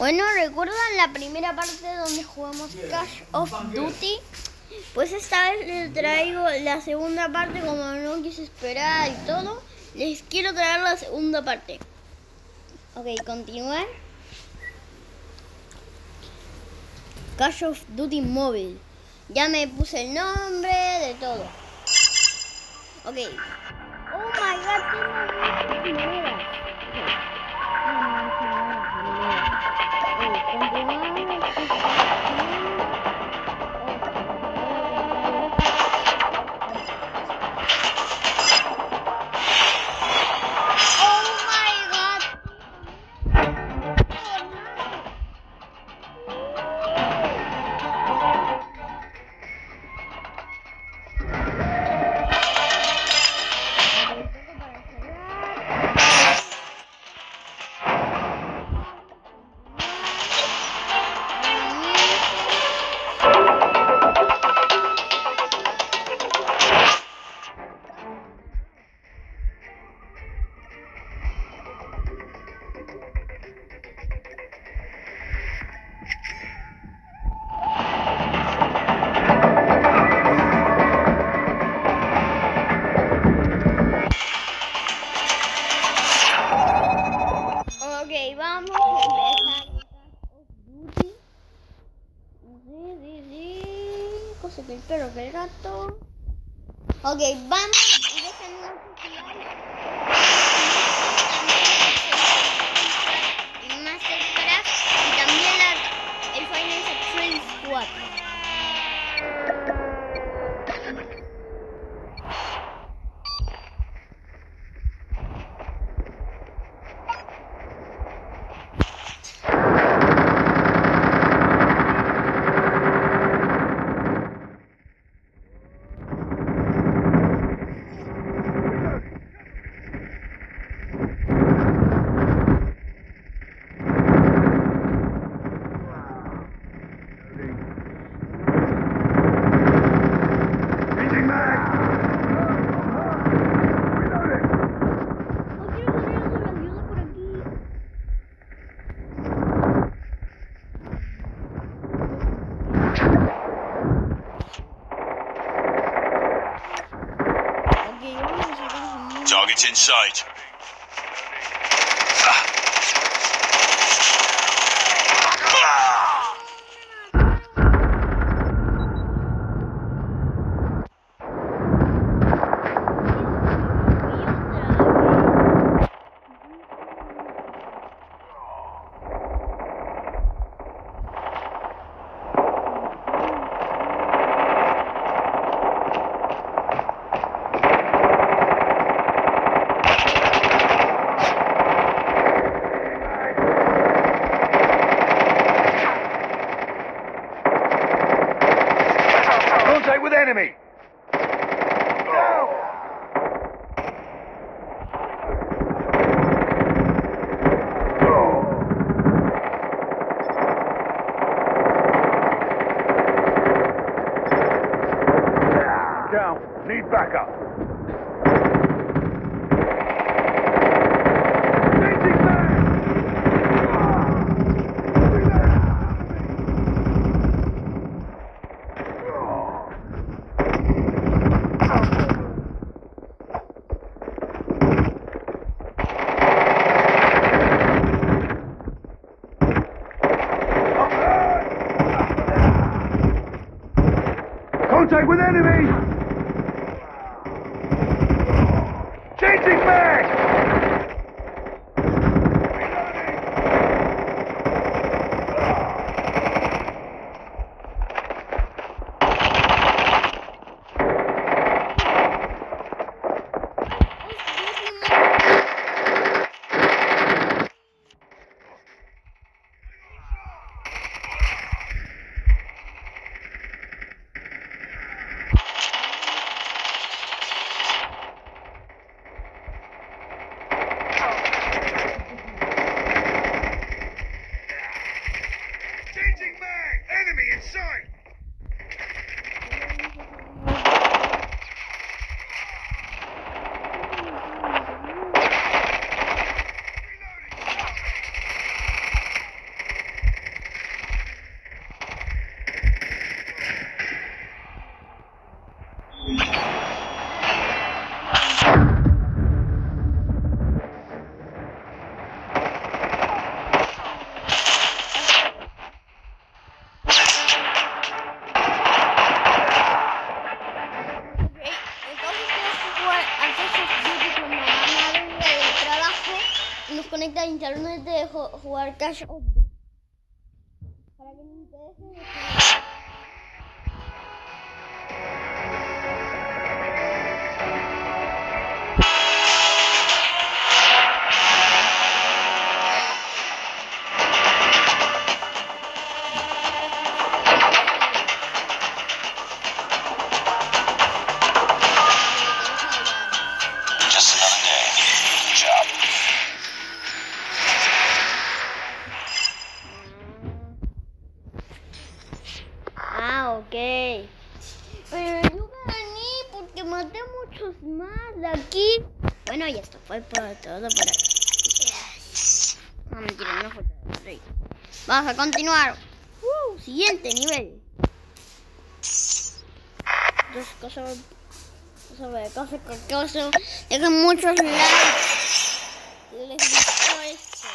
Bueno, ¿recuerdan la primera parte donde jugamos Cash of Duty? Pues esta vez les traigo la segunda parte, como no quise esperar y todo. Les quiero traer la segunda parte. Ok, continuar. Cash of Duty Mobile. Ya me puse el nombre de todo. Ok. Oh my god, tengo Uhum. Perro, que el gato. Ok, vamos target in sight. Down. Need backup. Contact with enemy! me! conecta a internet de jugar Cash of Para que no te. Pero yo gané porque maté muchos más de aquí. Bueno, y esto fue por todo por aquí. Mentira, no fue. Vamos a continuar. Uh, siguiente nivel. Dos cosas. De cosas con cosas. Dejen muchos likes. Les gustó esto.